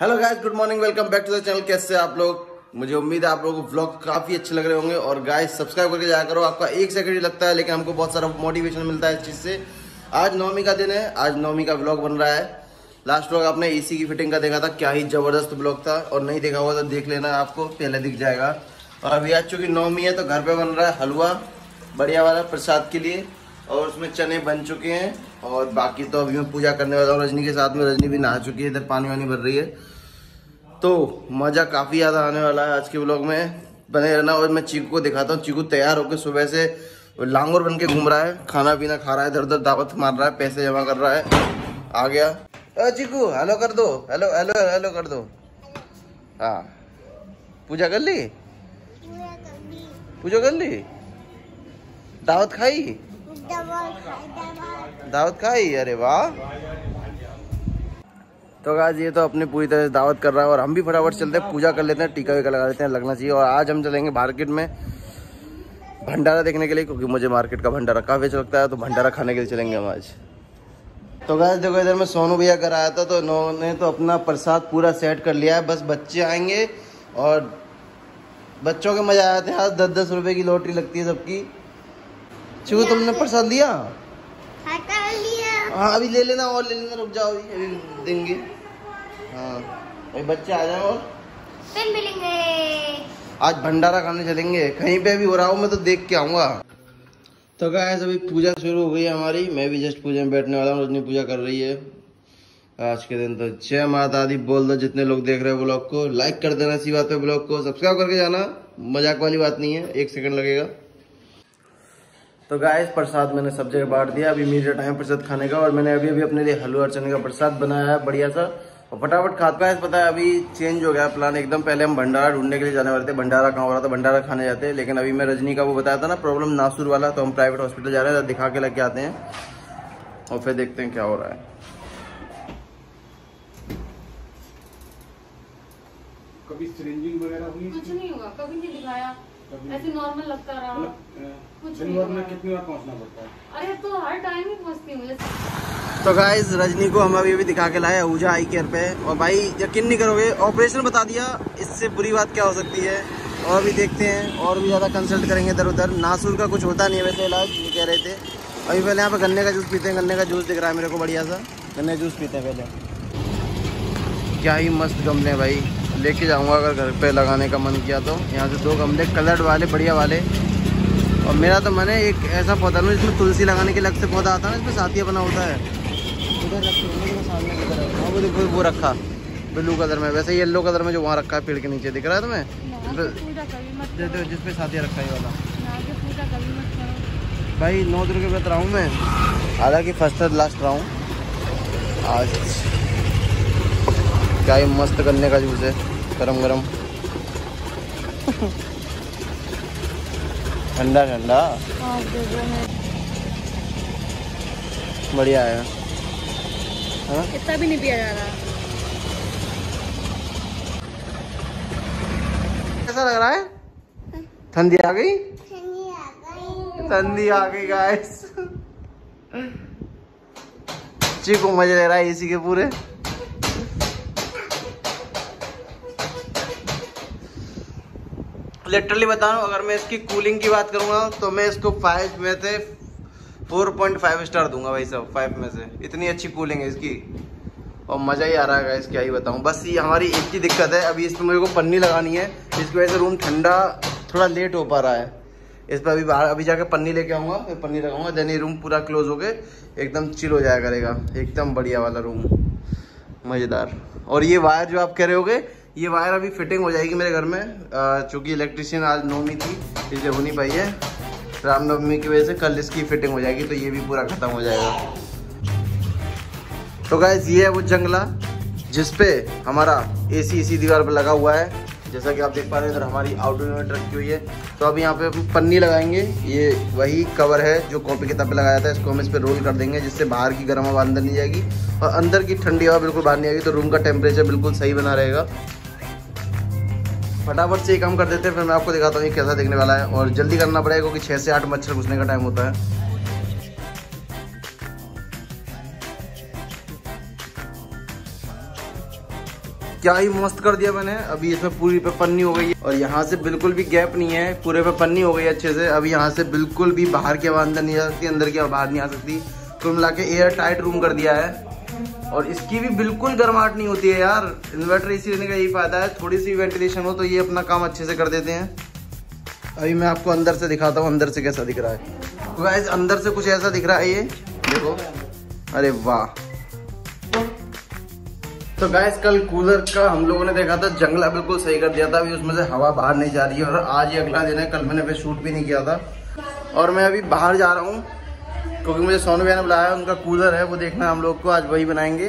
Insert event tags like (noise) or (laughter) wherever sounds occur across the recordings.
Hello guys good morning welcome back to the channel कैसे आप लोग? मुझे उम्मीद है आप लोगों को व्लॉग काफ़ी अच्छे लग रहे होंगे। और गाइस सब्सक्राइब करके जाया करो। आपका एक सेकंड लगता है, लेकिन हमको बहुत सारा मोटिवेशन मिलता है इस चीज़ से। आज नवमी का दिन है। आज नौमी का ब्लॉग बन रहा है। लास्ट ब्लॉग आपने एसी की फिटिंग का देखा था। क्या ही ज़बरदस्त ब्लॉग था। और नहीं देखा हुआ तो देख लेना आपको, पहले दिख जाएगा। और अभी आज चूँकि नौमी है तो घर पे बन रहा है हलवा, बढ़िया वाला प्रसाद के लिए। और उसमें चने बन चुके हैं। और बाकी तो अभी मैं पूजा करने वाला हूँ। रजनी के साथ में रजनी भी नहा चुकी है इधर पानी वानी भर रही है। तो मज़ा काफ़ी ज़्यादा आने वाला है आज के ब्लॉग में। बने रहना और मैं चीकू को दिखाता हूँ। चीकू तैयार होकर सुबह से लांगोर बन के घूम रहा है। खाना पीना खा रहा है इधर उधर दावत मार रहा है पैसे जमा कर रहा है। आ गया। अ चीकू हेलो कर दो। हेलो हेलो हेलो कर दो। हाँ। पूजा कर ली। पूजा कर ली? दावत खाई? दावत खाई? अरे वाह। तो आज ये तो अपनी पूरी तरह से दावत कर रहा है और हम भी फटाफट चलते हैं, पूजा कर लेते हैं, टीका वीका लगा लेते हैं, लगना चाहिए। और आज हम चलेंगे मार्केट में भंडारा देखने के लिए, क्योंकि मुझे मार्केट का भंडारा काफ़ी अच्छा लगता है तो भंडारा खाने के लिए चलेंगे हम आज। तो गाय देखो, इधर मैं सोनू भैया कर आया था तो इन्होंने तो अपना प्रसाद पूरा सेट कर लिया है। बस बच्चे आएँगे और बच्चों के मज़ा आते हैं। आज दस दस रुपए की लॉटरी लगती है सबकी। शिव तुमने प्रसाद लिया? हाँ अभी ले लेना और ले लेना रुक जाओ अभी अभी देंगे। हाँ अभी बच्चे आ जाए और। फिर मिलेंगे। आज भंडारा खाने चलेंगे। कहीं पे भी हो रहा हूँ मैं तो देख के आऊँगा। तो गाइस अभी पूजा शुरू हो गई है हमारी। मैं भी जस्ट पूजा में बैठने वाला हूँ रजनी पूजा कर रही है। आज के दिन तो जय माता दी बोल दो जितने लोग देख रहे हैं ब्लॉग को। लाइक कर देना इसी बात पे ब्लॉग को। सब्सक्राइब करके जाना। मज़ाक वाली बात नहीं है एक सेकंड लगेगा। तो गाइस प्रसाद मैंने सब जगह बांट दिया। अभी मेरा टाइम प्रसाद खाने का और मैंने अभी अभी अपने लिए हलवा और चने का प्रसाद बनाया है बढ़िया सा। और फटाफट खाता है। पता है अभी चेंज हो गया प्लान एकदम। पहले हम भंडारा ढूँढने के लिए जाने वाले थे। भंडारा कहाँ हो रहा था? भंडारा खाने जाते हैं। लेकिन अभी मैं रजनी का वो बताया था ना प्रॉब्लम नासूर वाला तो हम प्राइवेट हॉस्पिटल जा रहे हैं। दिखा के लेके आते हैं। और फिर देखते हैं क्या हो रहा है। कभी सिरिंजिंग वगैरह हुई कुछ नहीं कभी नहीं दिखाया। ऐसे नॉर्मल लगता रहा। कुछ दिन नहीं भर में कितनी बार पहुँचना पड़ता है? अरे तो हर टाइम ही पहुँचती हूँ तो गाइस रजनी को हम अभी अभी दिखा के लाए ऊजा आई केयर पे। और भाई यकीन नहीं करोगे ऑपरेशन बता दिया इससे बुरी बात क्या हो सकती है? और भी देखते हैं और भी ज़्यादा कंसल्ट करेंगे इधर उधर। नासूर का कुछ होता नहीं है वैसे इलाज ये कह रहे थे। अभी पहले यहाँ पे गन्ने का जूस पीते हैं गन्ने का जूस दिख रहा है मेरे को बढ़िया सा। गन्ने का जूस पीते हैं पहले। क्या ही मस्त गमले हैं भाई। लेके जाऊँगा अगर घर पे लगाने का मन किया तो। यहाँ से दो गमले कलर्ड वाले बढ़िया वाले। और मेरा तो मन है एक ऐसा पौधा लूँ जिसमें तुलसी लगाने के अलग से पौधा आता है ना इसमें साथिया बना होता है। उधर रखे सामने की तरफ़। हाँ वो देखो वो रखा। ब्लू कलर में वैसे येलो कलर में जो वहाँ रखा है पेड़ के नीचे दिख रहा है तुम्हें? जिसपे- साथिया रखा है ये वाला। भाई नौ दुर्गे व्रत रहा हूँ मैं। हालाँकि फ़र्स्ट और लास्ट रहा हूँ। आज क्या ही मस्त गन्ने का जूस है। गरम गरम। ठंडा ठंडा। हाँ बढ़िया है। हाँ? इतना भी नहीं पिया जा रहा। कैसा लग रहा है? ठंडी आ गई? ठंडी आ गई। गाइस चीकू (laughs) मज़े ले रहा है इसी के पूरे। लिटरली बता रहा हूँ अगर मैं इसकी कूलिंग की बात करूँगा तो मैं इसको फाइव में से फोर पॉइंट फाइव स्टार दूँगा भाई साहब फाइव में से। इतनी अच्छी कूलिंग है इसकी। और मज़ा ही आ रहा है गाइस क्या ही बताऊँ। बस ये हमारी एक ही दिक्कत है, अभी इसमें मेरे को पन्नी लगानी है, जिसकी वजह से रूम ठंडा थोड़ा लेट हो पा रहा है। इस पर अभी बाहर अभी जाके पन्नी लेके आऊँगा फिर पन्नी लगाऊँगा देन ये रूम पूरा क्लोज हो गए एकदम चिल हो जाया करेगा। एकदम बढ़िया वाला रूम मज़ेदार। और ये वायर जो आप कह रहे होगे ये वायर अभी फिटिंग हो जाएगी मेरे घर में। चूँकि इलेक्ट्रिशियन आज नौमी थी इसलिए हो नहीं पाई है। रामनवमी की वजह से कल इसकी फिटिंग हो जाएगी तो ये भी पूरा खत्म हो जाएगा। तो गाइज़ ये है वो जंगला जिसपे हमारा एसी इसी दीवार पर लगा हुआ है। जैसा कि आप देख पा रहे हैं, इधर हमारी आउटडोर यूनिट रखी हुई है। तो अब यहाँ पे हम पन्नी लगाएँगे। ये वही कवर है जो कॉपी किताब पे लगाया था, इसको हम इस पर रोल कर देंगे, जिससे बाहर की गर्म हवा अंदर नहीं जाएगी। और अंदर की ठंडी हवा बिल्कुल बाहर नहीं आएगी तो रूम का टेम्परेचर बिल्कुल सही बना रहेगा। फटाफट से ये काम कर देते हैं, फिर मैं आपको दिखाता हूँ ये कैसा दिखने वाला है। और जल्दी करना पड़ेगा क्योंकि छः से आठ मच्छर घुसने का टाइम होता है। क्या ही मस्त कर दिया मैंने। अभी इसमें पूरी पे पन्नी हो गई है। और यहाँ से बिल्कुल भी गैप नहीं है। पूरे पे पन्नी हो गई अच्छे से। अभी यहाँ से बिल्कुल भी बाहर की हवा अंदर नहीं आ सकती, अंदर की हवा बाहर नहीं आ सकती। कुल मिला के एयर टाइट रूम कर दिया है। और इसकी भी बिल्कुल गर्माहट नहीं होती है यार। इन्वर्टर एसी लेने का यही फ़ायदा है। थोड़ी सी वेंटिलेशन हो तो ये अपना काम अच्छे से कर देते हैं। अभी मैं आपको अंदर से दिखाता हूँ, अंदर से कैसा दिख रहा है। तो गाइस अंदर से कुछ ऐसा दिख रहा है ये। देखो। अरे वाह। तो गैस कल कूलर का हम लोगों ने देखा था, जंगला बिल्कुल सही कर दिया था। अभी उसमें से हवा बाहर नहीं जा रही है और आज ही अगला दिन है। कल मैंने फिर शूट भी नहीं किया था। और मैं अभी बाहर जा रहा हूँ। क्योंकि मुझे सोनू भैया ने बुलाया है उनका कूलर है, वो देखना हम लोग को, आज वही बनाएँगे।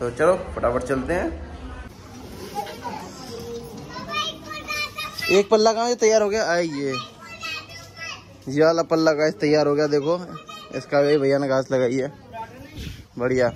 तो चलो, फटाफट चलते हैं। एक पल्ला कहाँ तैयार हो गया? आइए ये। वाला पल्ला का तैयार हो गया, देखो। इसका भी भैया ने घास लगाई है। बढ़िया।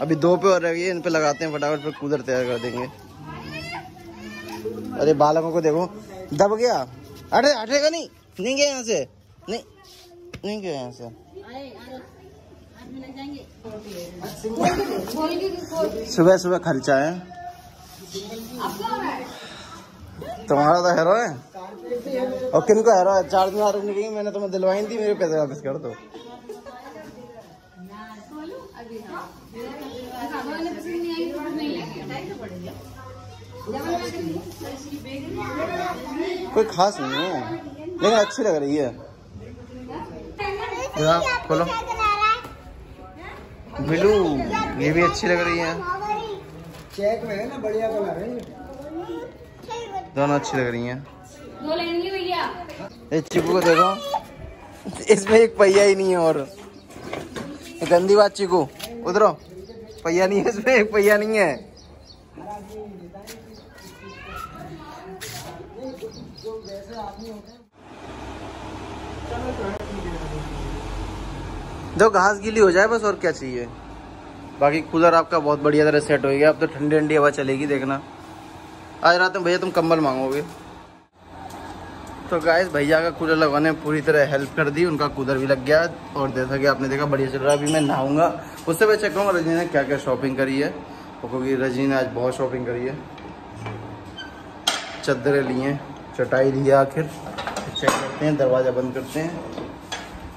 अभी दो पे और रह गई इन पे लगाते हैं, फटाफट पे कूलर तैयार कर देंगे। अरे बालकों को देखो। दब गया। अरे हटेगा नहीं। नहीं गया यहाँ से। नहीं। नहीं गया यहाँ से सुबह सुबह खर्चा है। तुम्हारा तो हेरो है और किन को हेरो है चार दिन आ रही मैंने तुम्हें दिलवाई थी, मेरे पैसे वापस कर दो। कोई खास नहीं है। लेकिन अच्छी लग रही है। खोलो। बिलू ये भी अच्छी लग रही है। चेक में है ना बढ़िया कलर है दोनों अच्छी लग रही हैं। दो लेंगे भैया। इस चिकू को देखो। इसमें एक पहिया ही नहीं है और। गंदी बात चिकू। उधरो पहिया नहीं है इसमें एक पहिया नहीं है। जो घास गीली हो जाए, बस और क्या चाहिए? बाकी कूलर आपका बहुत बढ़िया तरह सेट हो गया। अब तो ठंडी ठंडी हवा चलेगी देखना। आज रात में भैया तुम कंबल मांगोगे। तो गाइस भैया का कूलर लगवाने में पूरी तरह हेल्प कर दी। उनका कूलर भी लग गया और जैसा कि आपने देखा, बढ़िया चल रहा है। अभी मैं नहाऊँगा। उससे मैं चेक करूँगा रजनी ने क्या क्या शॉपिंग करी है। क्योंकि रजनी ने आज बहुत शॉपिंग करी है। चद्दरें लिए चटाई ली आखिर। चेक करते हैं, दरवाज़ा बंद करते हैं।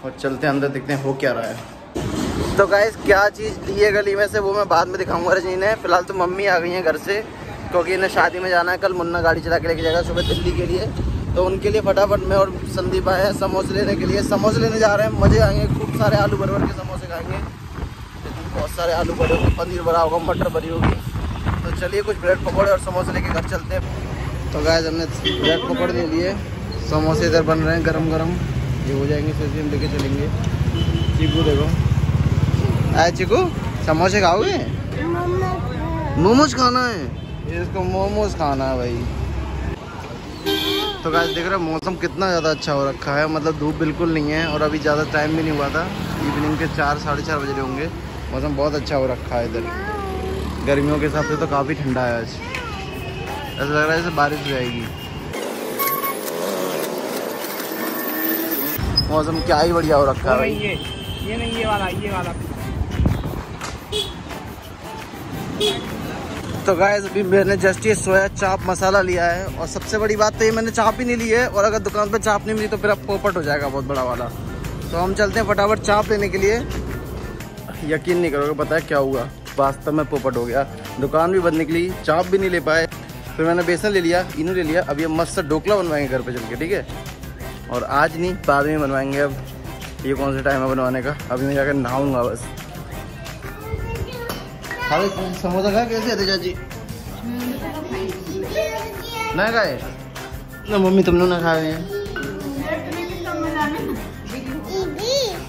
और चलते हैं अंदर, देखते हैं हो क्या रहा है। तो गाइस क्या चीज़ ली है गली में से, वो मैं बाद में दिखाऊँगा रजनी ने फ़िलहाल तो मम्मी आ गई हैं घर से, क्योंकि इन्हें शादी में जाना है। कल मुन्ना गाड़ी चला के लेके जाएगा सुबह दिल्ली के लिए। तो उनके लिए फटाफट में और संदीप आए हैं समोसे लेने के लिए। समोसे लेने जा रहे हैं, मज़े आएँगे, खूब सारे आलू भर भर के समोसे खाएँगे। बहुत सारे आलू भरे होंगे, पनीर भरा होगा, मटर भरी होगी। तो चलिए कुछ ब्रेड पकौड़े और समोसे लेके घर चलते हैं। तो गाय हमने ब्रेड पकौड़े ले लिए। समोसे इधर बन रहे हैं गरम गरम ये हो जाएँगे, फिर हम लेके चलेंगे। चीकू देखो। आए चीकू, समोसे खाओगे? मोमोज खाना है। इसको मोमोज खाना है भाई। तो गाइस देख रहे हैं, मौसम कितना ज़्यादा अच्छा हो रखा है। मतलब धूप बिल्कुल नहीं है और अभी ज़्यादा टाइम भी नहीं हुआ था। इवनिंग के चार, साढ़े चार बजे होंगे। मौसम बहुत अच्छा हो रखा है इधर। गर्मियों के हिसाब से तो काफ़ी ठंडा है आज। ऐसा लग रहा है जैसे बारिश हो जाएगी। मौसम क्या ही बढ़िया हो रखा है ये ये नहीं ये वाला ये वाला। तो गाइस अभी मैंने जस्ट ये सोया चाप मसाला लिया है और सबसे बड़ी बात तो ये मैंने चाप ही नहीं ली है और अगर दुकान पे चाप नहीं मिली तो फिर अब पोपट हो जाएगा बहुत बड़ा वाला। तो हम चलते हैं फटाफट चाप लेने के लिए। यकीन नहीं करोगे पता है क्या हुआ? वास्तव में पोपट हो गया। दुकान भी बंद निकली चाप भी नहीं ले पाए। फिर मैंने बेसन ले लिया इनू ले लिया। अब ये मस्त ढोकला बनवाएँगे घर पे चल के ठीक है? और आज नहीं, बाद में बनवाएँगे अब। ये कौन सा टाइम है बनवाने का? अभी मैं जाकर नहाऊँगा बस। हाँ समोसा खा कैसे थे चाची? ना खाए? ना, मम्मी तुमने ना खाए। हैं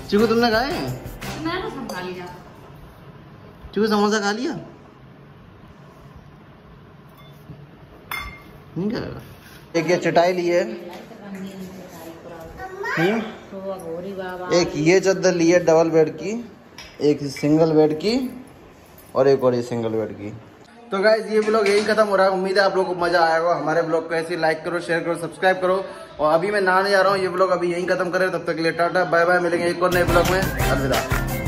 चिकू तुमने खाए? चिकू समोसा खा लिया? नहीं खाएगा एक ये चटाई ली है। हम्म? एक ये चादर ली है डबल बेड की एक सिंगल बेड की और एक और ये सिंगल बेड की। तो गाइज़ ये ब्लॉग यही खत्म हो रहा है। उम्मीद है आप लोगों को मज़ा आया होगा। हमारे ब्लॉग को ऐसे लाइक करो शेयर करो सब्सक्राइब करो। और अभी मैं नहाने जा रहा हूँ। ये ब्लॉग अभी यही खत्म करे तब तक के लिए टाटा बाय बाय मिलेंगे एक और नए ब्लॉग में। अलविदा।